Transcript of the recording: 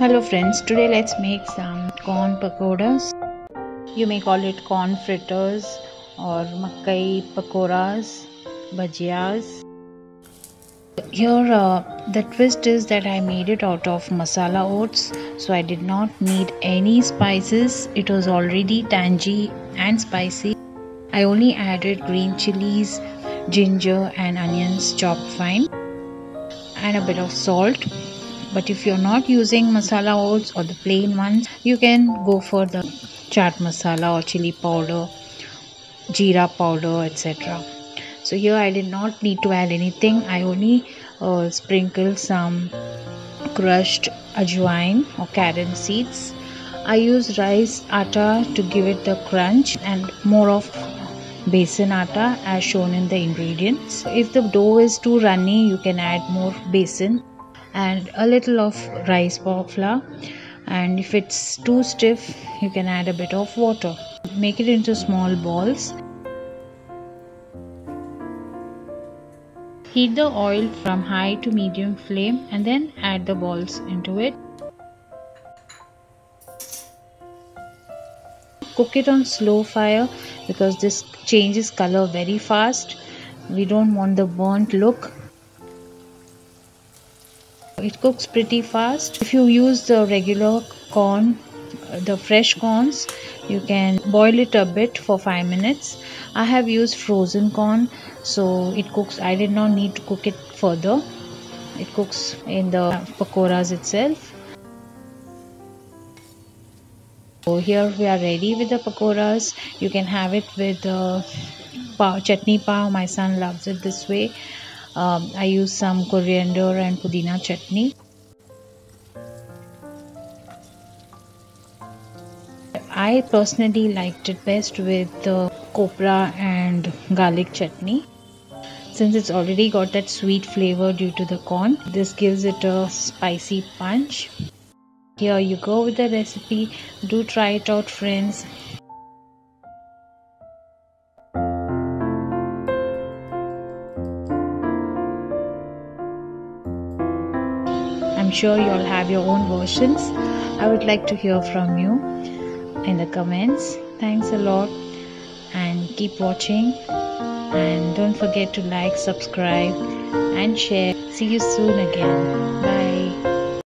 Hello friends, today let's make some corn pakoras. You may call it corn fritters or makai pakoras, bhajias. Here uh, the twist is that I made it out of masala oats so I did not need any spices. It was already tangy and spicy. I only added green chilies, ginger and onions chopped fine and a bit of salt but if you're not using masala oats or the plain ones you can go for the chaat masala or chili powder jeera powder etc so here i did not need to add anything. I only uh, sprinkle some crushed ajwain or carom seeds. I use rice atta to give it the crunch and more of besan atta as shown in the ingredients. If the dough is too runny you can add more besan and a little of rice flour and if it's too stiff you can add a bit of water. Make it into small balls. Heat the oil from high to medium flame and then add the balls into it. Cook it on slow fire because this changes color very fast. We don't want the burnt look it cooks pretty fast. If you use the regular corn the fresh corns you can boil it a bit for 5 minutes. I have used frozen corn so it cooks. I did not need to cook it further. It cooks in the pakoras itself. So here we are ready with the pakoras. You can have it with uh, chutney pav. My son loves it this way um, I use some coriander and pudina chutney. I personally liked it best with the copra and garlic chutney. Since it's already got that sweet flavor due to the corn, this gives it a spicy punch. Here you go with the recipe. Do try it out friends. I'm sure you all have your own versions. I would like to hear from you in the comments. Thanks a lot and keep watching. And don't forget to like, subscribe, and share. See you soon again.